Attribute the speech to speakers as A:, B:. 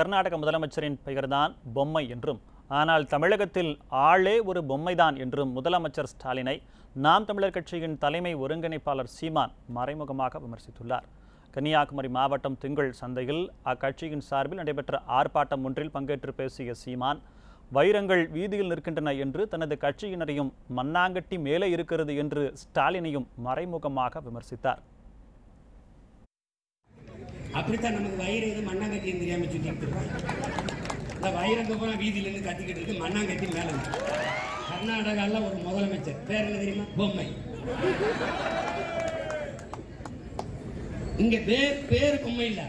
A: கர்நாடக முதலமைச்சரின் பெயர்தான் பொம்மை என்றும் ஆனால் தமிழகத்தில் ஆளே ஒரு பொம்மைதான் என்றும் முதலமைச்சர் ஸ்டாலினை நாம் தமிழர் கட்சியின் தலைமை ஒருங்கிணைப்பாளர் சீமான் மறைமுகமாக விமர்சித்துள்ளார். கன்னியாகுமரி மாவட்டம் திங்கள் சந்தையில் அக்கட்சியின் சார்பில் நடைபெற்ற ஆர்ப்பாட்டம் ஒன்றில் பங்கேற்று பேசிய சீமான் வைரங்கள் வீதியில் நிற்கின்றன என்று தனது கட்சியினரையும் மண்ணாங்கட்டி மேலே இருக்கிறது என்று ஸ்டாலினையும் மறைமுகமாக விமர்சித்தார்.
B: அப்படித்தான் நமக்கு வயிறு எது மண்ணாங்கட்டின்னு தெரியாம சுத்திட்டு இருக்கோம் இந்த வயிறங்க போனா வீதியில இருந்து கத்திக்கிட்டு இருக்கு மண்ணாங்கட்டி மேல கர்நாடகால ஒரு முதலமைச்சர். பேர் என்ன தெரியுமா? பொம்மை. இங்க பேர் பேர் பொம்மை இல்லை.